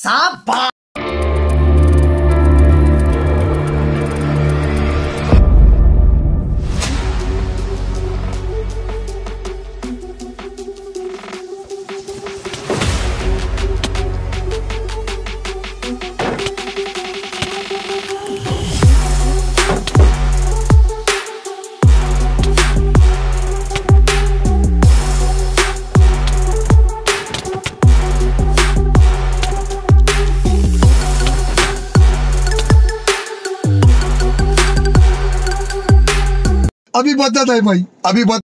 Sabah! अभी बदत है भाई अभी बद